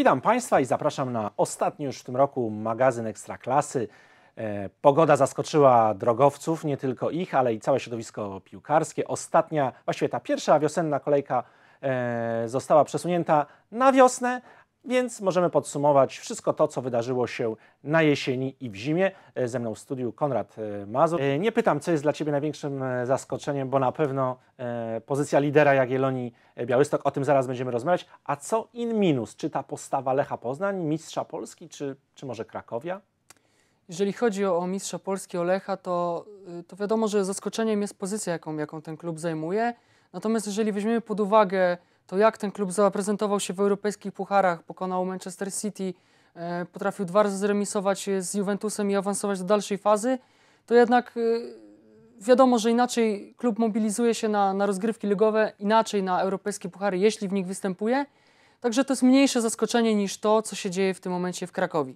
Witam Państwa i zapraszam na ostatni już w tym roku magazyn Ekstraklasy. E, Pogoda zaskoczyła drogowców, nie tylko ich, ale i całe środowisko piłkarskie. Ostatnia, właściwie ta pierwsza wiosenna kolejka e, została przesunięta na wiosnę, więc możemy podsumować wszystko to, co wydarzyło się na jesieni i w zimie. E, Ze mną w studiu Konrad e, Mazur. E, Nie pytam, co jest dla Ciebie największym zaskoczeniem, bo na pewno pozycja lidera Jagiellonii Białystok, o tym zaraz będziemy rozmawiać. A co in minus? Czy ta postawa Lecha Poznań, mistrza Polski, czy, czy może Krakowia? Jeżeli chodzi o, o mistrza Polski Olecha, to, y, to wiadomo, że zaskoczeniem jest pozycja, jaką, jaką ten klub zajmuje. Natomiast jeżeli weźmiemy pod uwagę to, jak ten klub zaprezentował się w europejskich pucharach, pokonał Manchester City, e, potrafił dwa razy zremisować z Juventusem i awansować do dalszej fazy, to jednak y, wiadomo, że inaczej klub mobilizuje się na, na rozgrywki ligowe, inaczej na europejskie puchary, jeśli w nich występuje. Także to jest mniejsze zaskoczenie niż to, co się dzieje w tym momencie w Krakowie.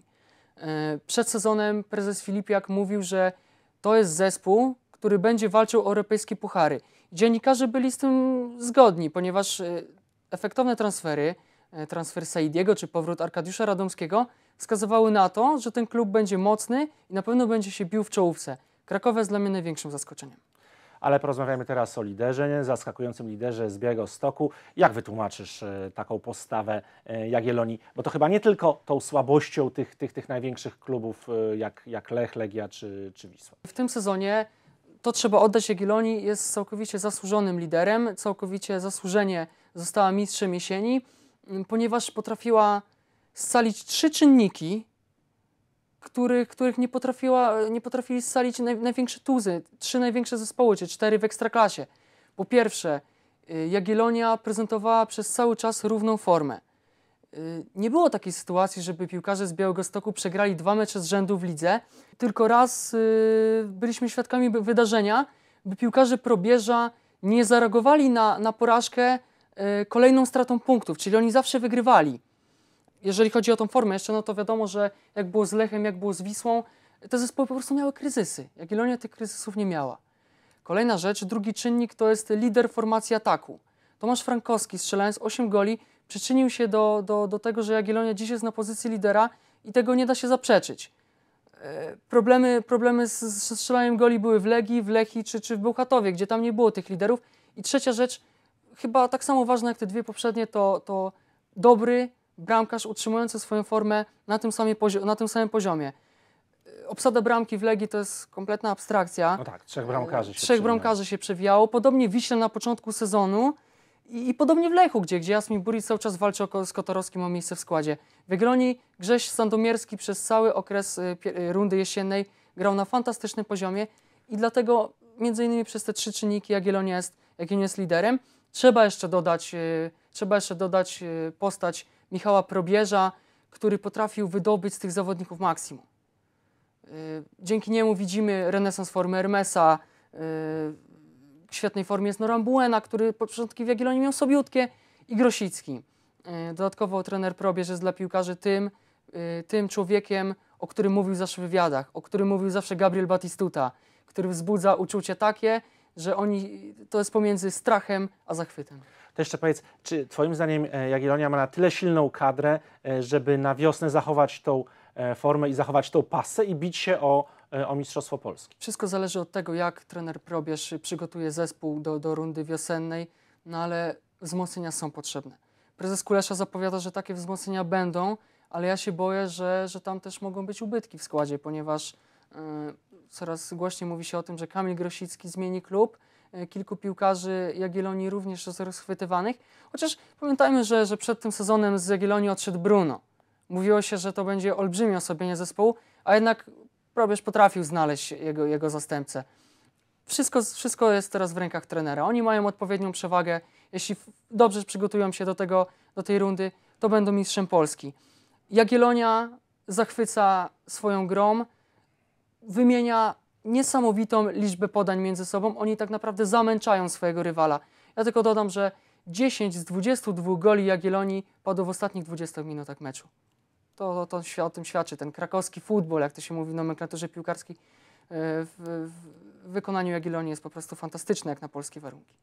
E, Przed sezonem prezes Filipiak mówił, że to jest zespół, który będzie walczył o europejskie puchary. Dziennikarze byli z tym zgodni, ponieważ e, efektowne transfery, e, transfer Saidiego czy powrót Arkadiusza Radomskiego wskazywały na to, że ten klub będzie mocny i na pewno będzie się bił w czołówce. Krakowa jest dla mnie największym zaskoczeniem. Ale porozmawiamy teraz o liderze, nie? zaskakującym liderze z Białego Stoku. Jak wytłumaczysz e, taką postawę e, Jagiellonii? Bo to chyba nie tylko tą słabością tych, tych, tych największych klubów jak, jak Lech, Legia czy, czy Wisła. W tym sezonie to trzeba oddać Jagiellonii, jest całkowicie zasłużonym liderem, całkowicie zasłużenie została mistrzem jesieni, m, ponieważ potrafiła scalić trzy czynniki, których, których nie, potrafiła, nie potrafili scalić naj, największe tuzy, trzy największe zespoły, czy cztery w Ekstraklasie. Po pierwsze, y, Jagiellonia prezentowała przez cały czas równą formę. Y, Nie było takiej sytuacji, żeby piłkarze z Białegostoku przegrali dwa mecze z rzędu w lidze. Tylko raz y, byliśmy świadkami wydarzenia, by piłkarze probierza nie zareagowali na, na porażkę kolejną stratą punktów, czyli oni zawsze wygrywali. Jeżeli chodzi o tą formę jeszcze, no to wiadomo, że jak było z Lechem, jak było z Wisłą, te zespoły po prostu miały kryzysy. Jagiellonia tych kryzysów nie miała. Kolejna rzecz, drugi czynnik to jest lider formacji ataku. Tomasz Frankowski strzelając 8 goli przyczynił się do, do, do tego, że Jagiellonia dziś jest na pozycji lidera i tego nie da się zaprzeczyć. E, Problemy, problemy z, z strzelaniem goli były w Legii, w Lechii czy, czy w Bełchatowie, gdzie tam nie było tych liderów. I trzecia rzecz, chyba tak samo ważna jak te dwie poprzednie, to, to dobry bramkarz utrzymujący swoją formę na tym, samym na tym samym poziomie. E, Obsada bramki w Legii to jest kompletna abstrakcja. No tak, trzech bramkarzy się Trzech bramkarzy się przewijało. Podobnie Wiśle na początku sezonu i, i podobnie w Lechu, gdzie, gdzie Jasmin Buric cały czas walczy o, z Kotorowskim o miejsce w składzie. W Jagiellonii Grześ Sandomierski przez cały okres y, pie- y, rundy jesiennej grał na fantastycznym poziomie i dlatego między innymi przez te trzy czynniki Jagiellonia jest, Jagiellonia jest liderem. Trzeba jeszcze dodać, y, trzeba jeszcze dodać y, postać Michała Probierza, który potrafił wydobyć z tych zawodników maksimum. Y, Dzięki niemu widzimy renesans formy Hermesa. W świetnej formie jest Noram Buena, który początki w Jagiellonii miał sobiutkie i Grosicki. Dodatkowo trener Probierz jest dla piłkarzy tym, tym człowiekiem, o którym mówił zawsze w wywiadach, o którym mówił zawsze Gabriel Batistuta, który wzbudza uczucie takie, że oni, to jest pomiędzy strachem a zachwytem. To jeszcze powiedz, czy Twoim zdaniem e, Jagiellonia ma na tyle silną kadrę, e, żeby na wiosnę zachować tą e, formę i zachować tą pasę i bić się o, o Mistrzostwo Polski? Wszystko zależy od tego, jak trener Probierz przygotuje zespół do, do rundy wiosennej, no ale wzmocnienia są potrzebne. Prezes Kulesza zapowiada, że takie wzmocnienia będą, ale ja się boję, że, że tam też mogą być ubytki w składzie, ponieważ coraz głośniej mówi się o tym, że Kamil Grosicki zmieni klub. E, Kilku piłkarzy Jagiellonii również jest rozchwytywanych. Chociaż pamiętajmy, że, że przed tym sezonem z Jagiellonii odszedł Bruno. Mówiło się, że to będzie olbrzymie osłabienie zespołu, a jednak Probierz potrafił znaleźć jego, jego zastępcę. Wszystko, wszystko jest teraz w rękach trenera. Oni mają odpowiednią przewagę. Jeśli dobrze przygotują się do, tego, do tej rundy, to będą mistrzem Polski. Jagiellonia zachwyca swoją grą, wymienia niesamowitą liczbę podań między sobą. Oni tak naprawdę zamęczają swojego rywala. Ja tylko dodam, że 10 z 22 goli Jagiellonii padło w ostatnich 20 minutach meczu. To, to, to o tym świadczy ten krakowski futbol, jak to się mówi w nomenklaturze piłkarskiej, e, w, w wykonaniu Jagiellonii jest po prostu fantastyczny jak na polskie warunki.